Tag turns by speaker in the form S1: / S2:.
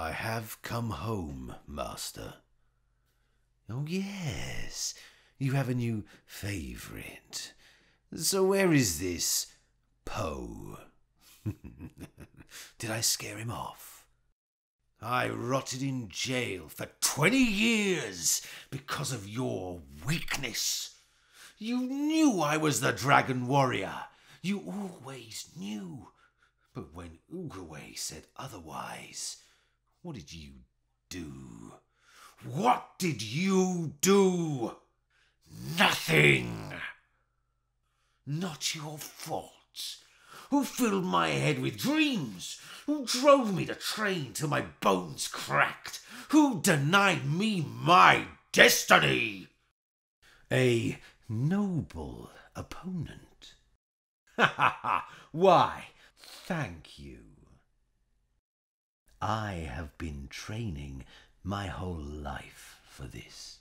S1: I have come home, master. Oh, yes, you have a new favourite. So, where is this Po? Did I scare him off? I rotted in jail for twenty years because of your weakness. You knew I was the dragon warrior. You always knew. But when Oogway said otherwise, what did you do? What did you do? Nothing. Not your fault. Who filled my head with dreams? Who drove me to train till my bones cracked? Who denied me my destiny? A noble opponent. Ha ha ha! Why, thank you. I have been training my whole life for this.